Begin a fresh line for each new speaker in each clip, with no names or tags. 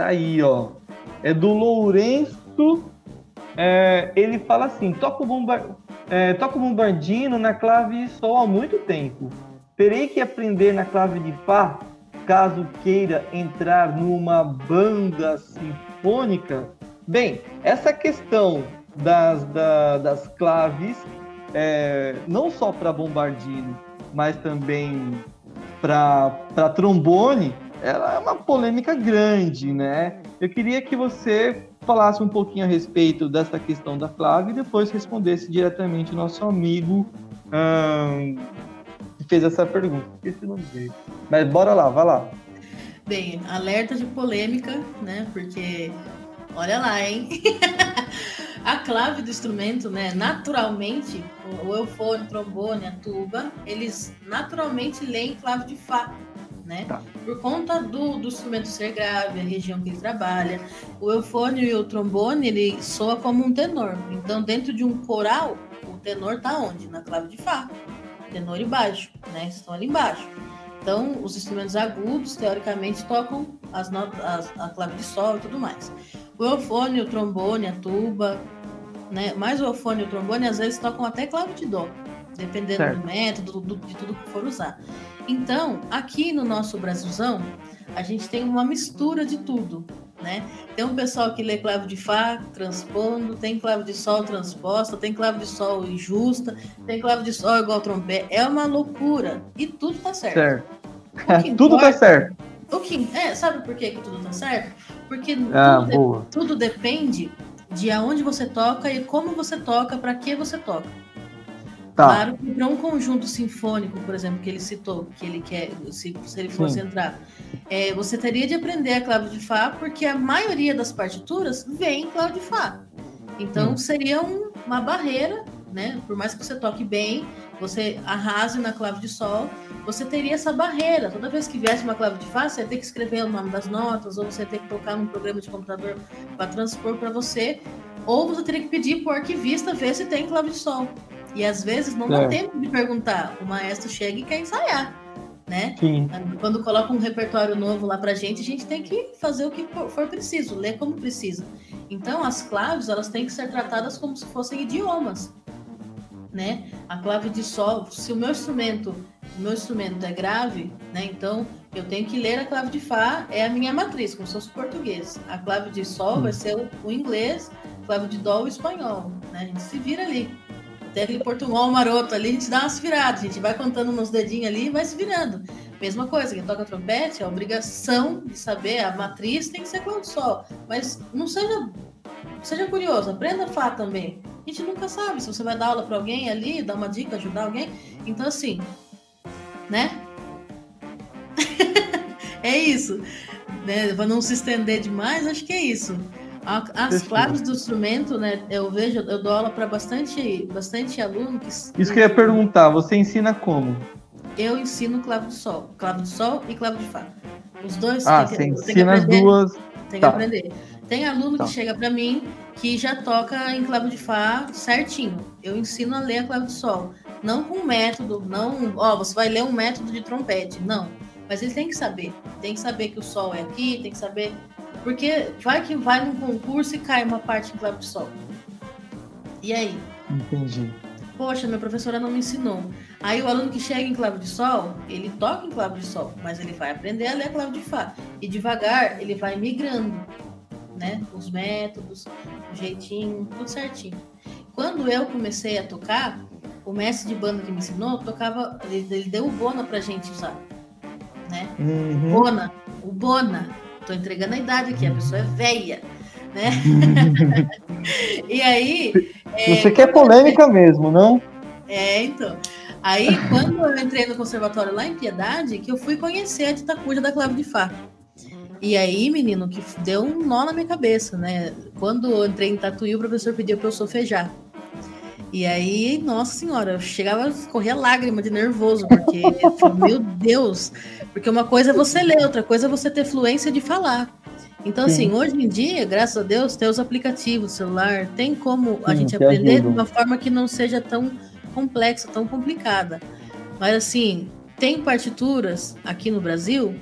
tá aí, ó. É do Lourenço. É, ele fala assim: toco, bomba, é, toco bombardino na clave sol há muito tempo. Terei que aprender na clave de Fá caso queira entrar numa banda sinfônica. Bem, essa questão das, da, das claves, é, não só para bombardino, mas também para trombone, ela é uma polêmica grande, né? Eu queria que você falasse um pouquinho a respeito dessa questão da clave e depois respondesse diretamente o nosso amigo hum, que fez essa pergunta. Esse nome dele. Mas bora lá, vai lá.
Bem, alerta de polêmica, né? Porque olha lá, hein? a clave do instrumento, né? Naturalmente, o eufone, o trombone, a tuba, eles naturalmente leem clave de Fá né? Tá. Por conta do, do instrumento ser grave, a região que ele trabalha. O eufone e o trombone, ele soa como um tenor. Então, dentro de um coral, o tenor tá onde? Na clave de Fá. Tenor e baixo, né? Estão ali embaixo. Então, os instrumentos agudos, teoricamente, tocam as notas, as, a clave de sol e tudo mais. O eufone, o trombone, a tuba, né? Mais o eufone e o trombone, às vezes tocam até clave de dó, dependendo certo. do método, do, de tudo que for usar. Então, aqui no nosso Brasilzão, a gente tem uma mistura de tudo, né? Tem um pessoal que lê clave de Fá transpondo, tem clave de Sol transposta, tem clave de Sol injusta, tem clave de Sol igual trompete. É uma loucura. E tudo tá certo.
Certo. tudo tá certo.
O que, é, sabe por que, que tudo tá certo? Porque ah, tudo, de, tudo depende de aonde você toca e como você toca, para que você toca. Tá. Claro que para um conjunto sinfônico, por exemplo, que ele citou, que ele quer, se, se ele fosse Sim. entrar, é, você teria de aprender a clave de Fá, porque a maioria das partituras vem em clave de Fá. Então seria um, uma barreira, né? Por mais que você toque bem, você arrase na clave de Sol, você teria essa barreira. Toda vez que viesse uma clave de Fá, você ia ter que escrever o nome das notas, ou você ia ter que colocar num programa de computador para transpor para você, ou você teria que pedir para o arquivista ver se tem clave de Sol. E às vezes não dá é. tempo de perguntar. O maestro chega e quer ensaiar, né? Sim. Quando coloca um repertório novo lá pra gente, a gente tem que fazer o que for preciso, ler como precisa. Então, as claves, elas têm que ser tratadas como se fossem idiomas, né? A clave de sol, se o meu instrumento, o meu instrumento é grave, né? Então, eu tenho que ler a clave de fá, é a minha matriz, como se fosse português. A clave de sol hum. vai ser o, o inglês, a clave de dó o espanhol, né? A gente se vira ali. Tem aquele portunhol maroto ali, a gente dá umas viradas, a gente vai contando nos dedinhos ali e vai se virando. Mesma coisa, quem toca trompete, a obrigação de saber, a matriz tem que ser com o sol. Mas não seja, seja curioso, aprenda a Fá também. A gente nunca sabe se você vai dar aula para alguém ali, dar uma dica, ajudar alguém. Então, assim, né? é isso. Né? Para não se estender demais, acho que é isso. As claves do instrumento, né? Eu vejo, eu dou aula para bastante, bastante aluno que. Isso
que eu ia perguntar, você ensina como?
Eu ensino clave do sol, clave do sol e clave de fá. Os dois.
Ah, tem que, você ensina as duas.
Tem tá. que aprender. Tem aluno tá. que chega para mim que já toca em clave de fá certinho. Eu ensino a ler a clave do sol, não com método, não, ó, você vai ler um método de trompete, não. Mas ele tem que saber, tem que saber que o sol é aqui, tem que saber porque vai que vai num concurso e cai uma parte em clave de sol. E aí?
Entendi.
Poxa, minha professora não me ensinou. Aí o aluno que chega em clave de sol, ele toca em clave de sol, mas ele vai aprender a ler a clave de fá. E devagar ele vai migrando, né? Os métodos, o jeitinho, tudo certinho. Quando eu comecei a tocar, o mestre de banda que me ensinou tocava, ele, ele deu o bona pra gente usar, né? Uhum. Bona, o bona tô entregando a idade aqui, a pessoa é velha, né? e aí.
Você é, quer polêmica eu... mesmo, não?
É, então. Aí, quando eu entrei no conservatório lá em Piedade, que eu fui conhecer a Titacuja da Clave de Fá. E aí, menino, que deu um nó na minha cabeça, né? Quando eu entrei em Tatuí, o professor pediu para eu sofejar. E aí, nossa senhora, eu chegava a correr lágrima de nervoso, porque, meu Deus, porque uma coisa é você ler, outra coisa é você ter fluência de falar. Então, Sim. assim, hoje em dia, graças a Deus, tem os aplicativos, celular, tem como a gente aprender ajuda. de uma forma que não seja tão complexa, tão complicada. Mas, assim, tem partituras aqui no Brasil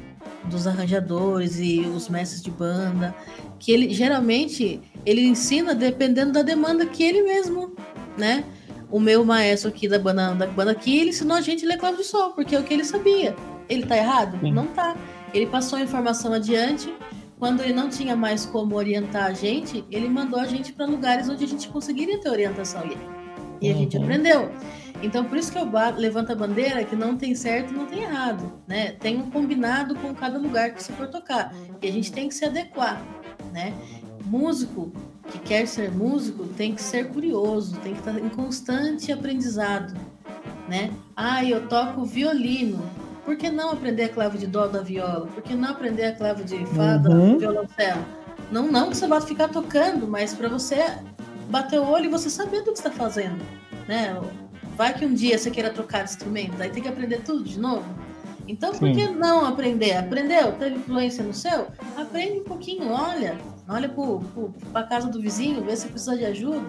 dos arranjadores e os mestres de banda, que ele geralmente ele ensina dependendo da demanda que ele mesmo, né? O meu maestro aqui da banda, da banda aqui, ele ensinou a gente a ler clave de sol, porque é o que ele sabia. Ele tá errado? Sim. Não tá. Ele passou a informação adiante. Quando ele não tinha mais como orientar a gente, ele mandou a gente para lugares onde a gente conseguiria ter orientação. E, e a gente uhum. aprendeu. Então, por isso que eu levanto a bandeira que não tem certo e não tem errado, né? Tem um combinado com cada lugar que você for tocar. E a gente tem que se adequar, né? Músico que quer ser músico tem que ser curioso, tem que estar em constante aprendizado, né? Ah, eu toco violino. Por que não aprender a clave de dó da viola? Por que não aprender a clave de fá uhum. do violoncelo? Não, não que você vá ficar tocando, mas para você bater o olho e você saber do que está fazendo, né? Vai que um dia você queira trocar de instrumento, aí tem que aprender tudo de novo. Então, Sim. por que não aprender? Aprendeu? Teve influência no seu? Aprende um pouquinho, olha. Olha para a casa do vizinho, vê se precisa de ajuda.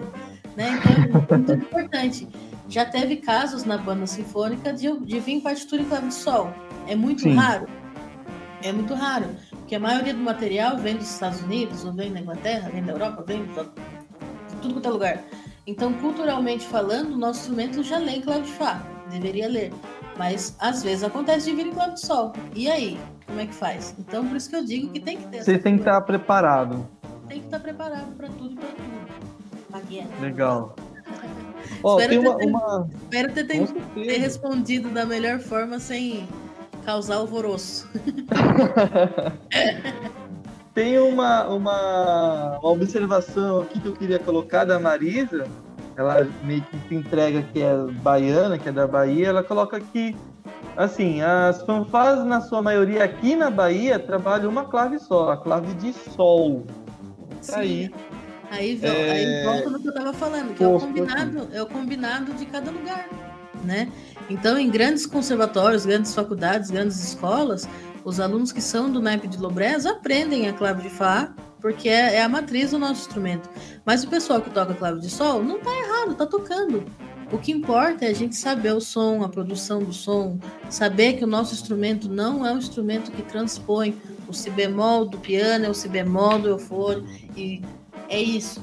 Né? Então, é muito importante. Já teve casos na banda sinfônica de, de vir partitura em clave de sol. É muito Sim. raro. É muito raro. Porque a maioria do material vem dos Estados Unidos, ou vem da Inglaterra, vem da Europa, vem de tudo quanto é lugar. Então, culturalmente falando, o nosso instrumento já lê em clave de Fá, deveria ler. Mas às vezes acontece de vir em clave de Sol. E aí? Como é que faz? Então, por isso que eu digo que tem que ter.
Você tem que estar preparado.
Tem que estar preparado para tudo e para tudo.
Legal.
oh, espero, ter, uma, espero ter, ter, ter respondido da melhor forma sem causar alvoroço.
Tem uma, uma, uma observação aqui que eu queria colocar da Marisa, ela meio que se entrega que é baiana, que é da Bahia, ela coloca que, assim, as fanfarras, na sua maioria aqui na Bahia, trabalham uma clave só, a clave de sol.
Sim. Aí. Aí, é... aí volta no que eu estava falando, que é o combinado, é o combinado de cada lugar, né? Então, em grandes conservatórios, grandes faculdades, grandes escolas, os alunos que são do naipe de Lobrez aprendem a clave de Fá, porque é, é, a matriz do nosso instrumento. Mas o pessoal que toca clave de Sol não está errado, está tocando. O que importa é a gente saber o som, a produção do som, saber que o nosso instrumento não é um instrumento que transpõe o si bemol do piano, é o si bemol do eufone, e é isso.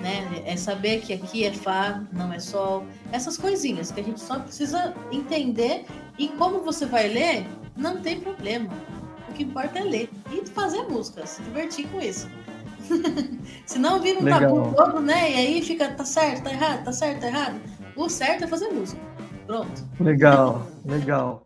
Né? É saber que aqui é Fá, não é Sol. Essas coisinhas que a gente só precisa entender e como você vai ler, não tem problema. O que importa é ler e fazer música, se divertir com isso. se não vir um Legal. tabu todo, né? E aí fica, tá certo, tá errado, tá certo, tá errado. O certo é fazer música. Pronto.
Legal, legal.